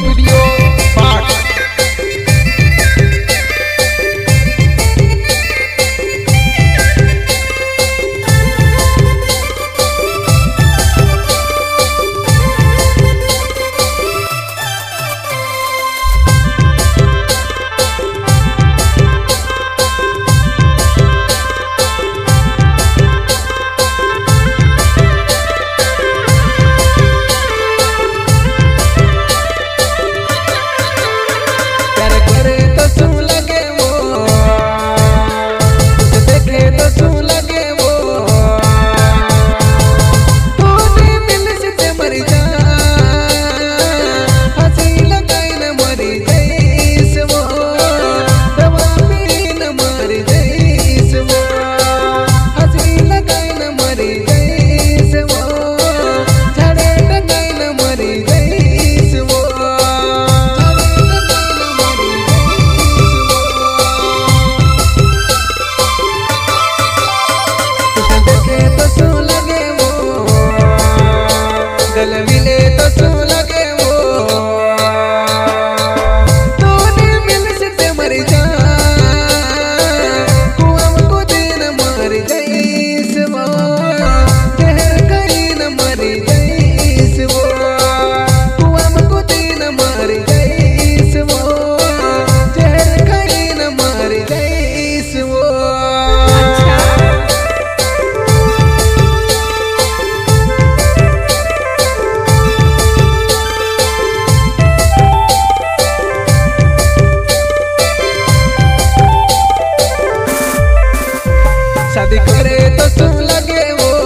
with your. Bye. Jerusalem तो सुख लगे वो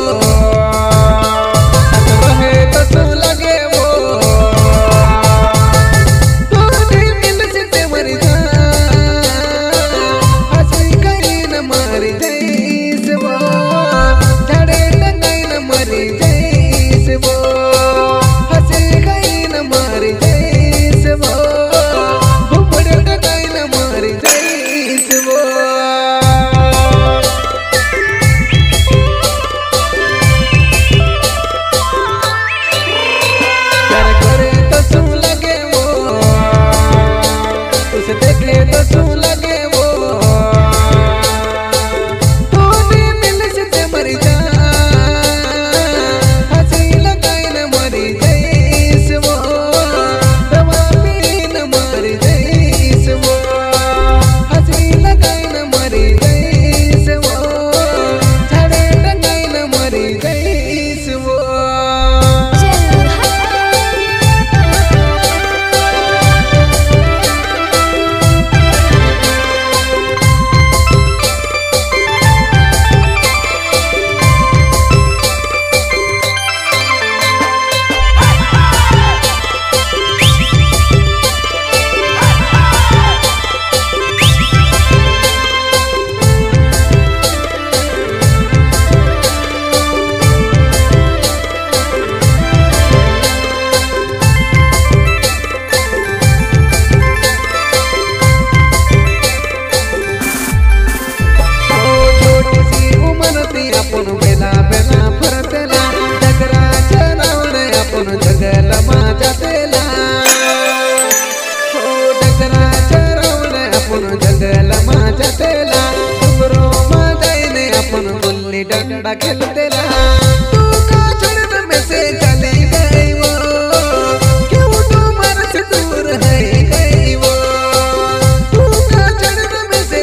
डंडा खेलते रहा। तू काजल में से चले वो। क्यों तुम्हारे से दूर है गई में से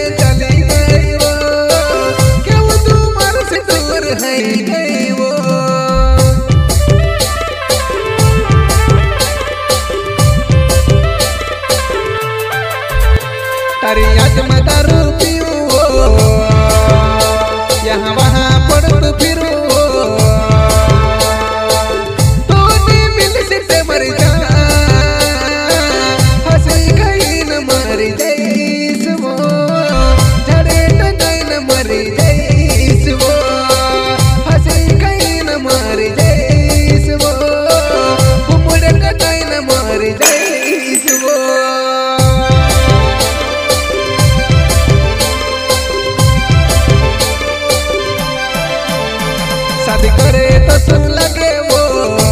क्यों है मरी जईस वो। जड़े तो न न गईन मरी जईस तो वो। शादी करे तो सुन लगे वो।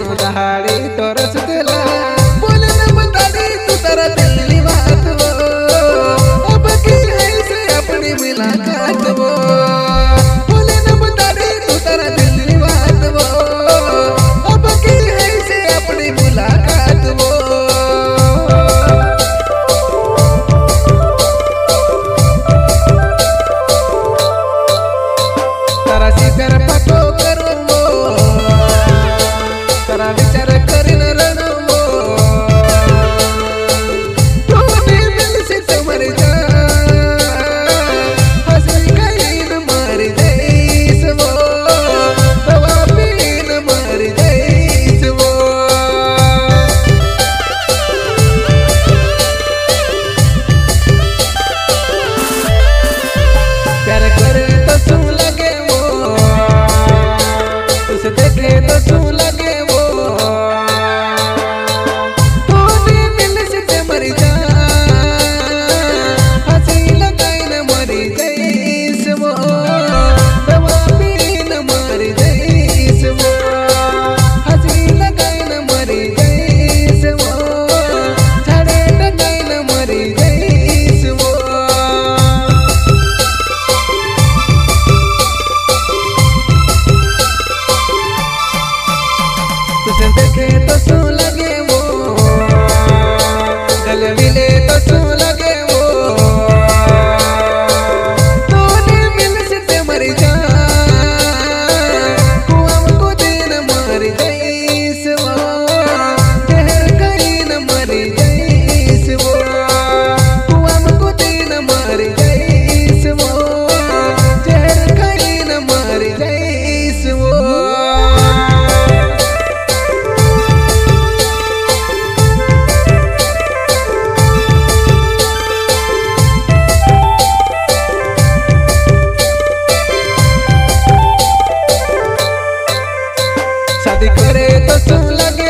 মোর ডাহাড়ি তোর Tus anteojos son las तो सुख लगे